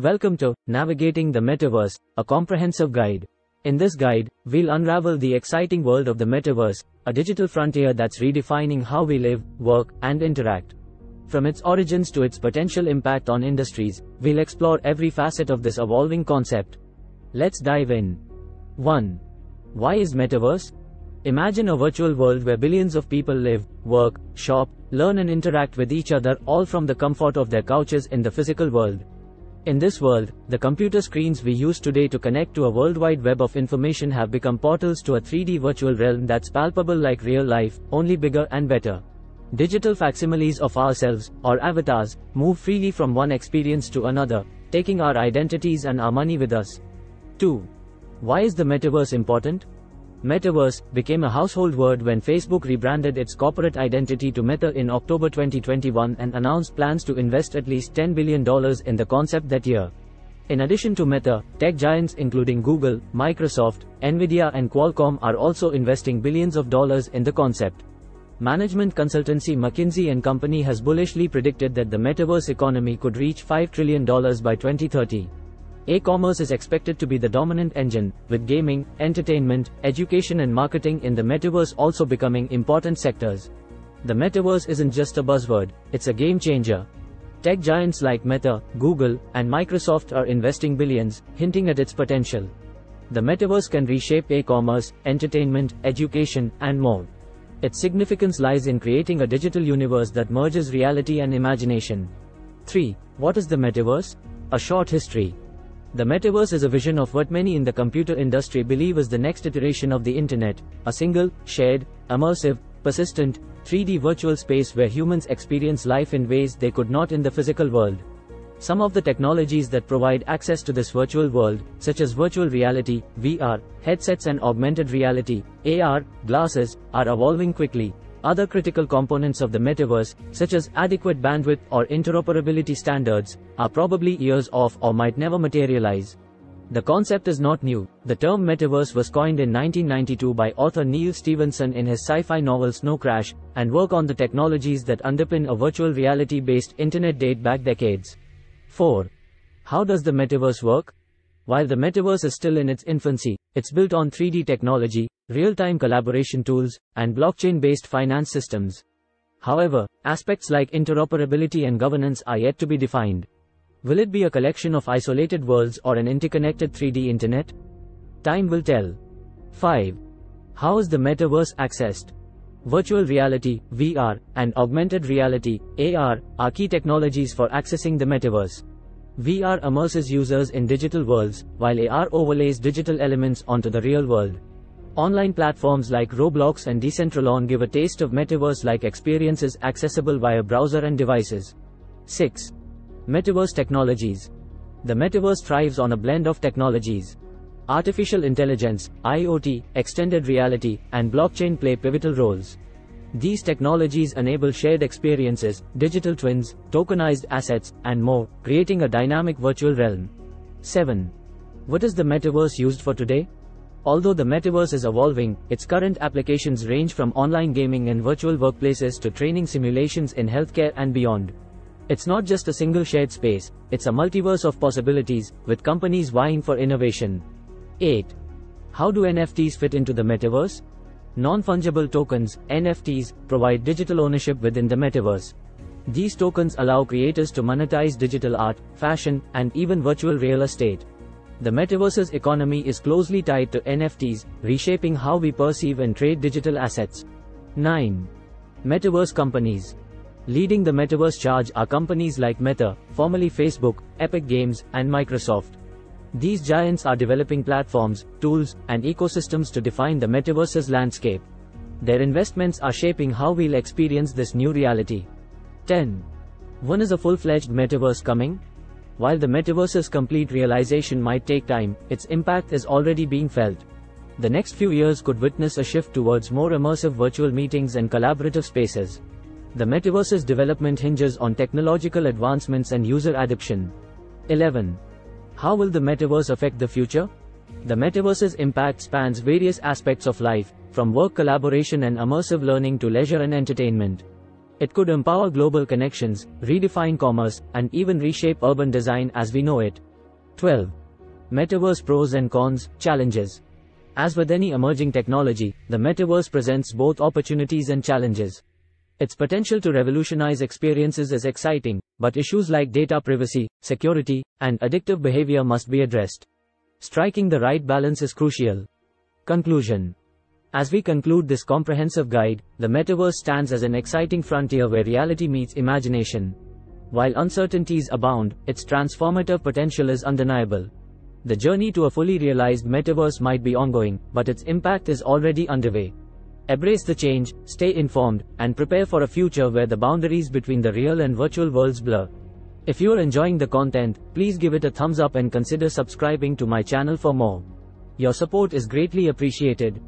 Welcome to Navigating the Metaverse, a comprehensive guide. In this guide, we'll unravel the exciting world of the metaverse, a digital frontier that's redefining how we live, work, and interact. From its origins to its potential impact on industries, we'll explore every facet of this evolving concept. Let's dive in. 1. Why is metaverse? Imagine a virtual world where billions of people live, work, shop, learn and interact with each other all from the comfort of their couches in the physical world. In this world, the computer screens we use today to connect to a worldwide web of information have become portals to a 3D virtual realm that's palpable like real life, only bigger and better. Digital facsimiles of ourselves, or avatars, move freely from one experience to another, taking our identities and our money with us. 2. Why is the metaverse important? Metaverse became a household word when Facebook rebranded its corporate identity to Meta in October 2021 and announced plans to invest at least $10 billion in the concept that year. In addition to Meta, tech giants including Google, Microsoft, Nvidia and Qualcomm are also investing billions of dollars in the concept. Management consultancy McKinsey Company has bullishly predicted that the metaverse economy could reach $5 trillion by 2030. E-commerce is expected to be the dominant engine, with gaming, entertainment, education and marketing in the metaverse also becoming important sectors. The metaverse isn't just a buzzword, it's a game changer. Tech giants like Meta, Google, and Microsoft are investing billions, hinting at its potential. The metaverse can reshape e-commerce, entertainment, education, and more. Its significance lies in creating a digital universe that merges reality and imagination. 3. What is the metaverse? A short history. The metaverse is a vision of what many in the computer industry believe is the next iteration of the internet, a single, shared, immersive, persistent, 3D virtual space where humans experience life in ways they could not in the physical world. Some of the technologies that provide access to this virtual world, such as virtual reality, VR, headsets and augmented reality, AR, glasses, are evolving quickly, other critical components of the metaverse, such as adequate bandwidth or interoperability standards, are probably years off or might never materialize. The concept is not new. The term metaverse was coined in 1992 by author Neal Stephenson in his sci-fi novel Snow Crash, and work on the technologies that underpin a virtual reality-based internet date back decades. 4. How does the metaverse work? While the metaverse is still in its infancy, it's built on 3D technology, real-time collaboration tools, and blockchain-based finance systems. However, aspects like interoperability and governance are yet to be defined. Will it be a collection of isolated worlds or an interconnected 3D internet? Time will tell. 5. How is the metaverse accessed? Virtual reality, VR, and augmented reality, AR, are key technologies for accessing the metaverse. VR immerses users in digital worlds, while AR overlays digital elements onto the real world. Online platforms like Roblox and Decentraland give a taste of metaverse-like experiences accessible via browser and devices. 6. Metaverse technologies. The metaverse thrives on a blend of technologies. Artificial intelligence, IoT, extended reality, and blockchain play pivotal roles. These technologies enable shared experiences, digital twins, tokenized assets, and more, creating a dynamic virtual realm. 7. What is the metaverse used for today? Although the metaverse is evolving, its current applications range from online gaming and virtual workplaces to training simulations in healthcare and beyond. It's not just a single shared space, it's a multiverse of possibilities, with companies vying for innovation. 8. How do NFTs fit into the metaverse? Non-fungible tokens, NFTs, provide digital ownership within the metaverse. These tokens allow creators to monetize digital art, fashion, and even virtual real estate. The metaverse's economy is closely tied to NFTs, reshaping how we perceive and trade digital assets. 9. Metaverse companies. Leading the metaverse charge are companies like Meta, formerly Facebook, Epic Games, and Microsoft. These giants are developing platforms, tools, and ecosystems to define the metaverse's landscape. Their investments are shaping how we'll experience this new reality. 10. When is a full-fledged metaverse coming? While the metaverse's complete realization might take time, its impact is already being felt. The next few years could witness a shift towards more immersive virtual meetings and collaborative spaces. The metaverse's development hinges on technological advancements and user adoption. 11. How will the metaverse affect the future? The metaverse's impact spans various aspects of life, from work collaboration and immersive learning to leisure and entertainment. It could empower global connections, redefine commerce, and even reshape urban design as we know it. 12. Metaverse pros and cons, challenges. As with any emerging technology, the metaverse presents both opportunities and challenges. Its potential to revolutionize experiences is exciting, but issues like data privacy, security, and addictive behavior must be addressed. Striking the right balance is crucial. Conclusion As we conclude this comprehensive guide, the metaverse stands as an exciting frontier where reality meets imagination. While uncertainties abound, its transformative potential is undeniable. The journey to a fully realized metaverse might be ongoing, but its impact is already underway. Embrace the change, stay informed, and prepare for a future where the boundaries between the real and virtual worlds blur. If you are enjoying the content, please give it a thumbs up and consider subscribing to my channel for more. Your support is greatly appreciated.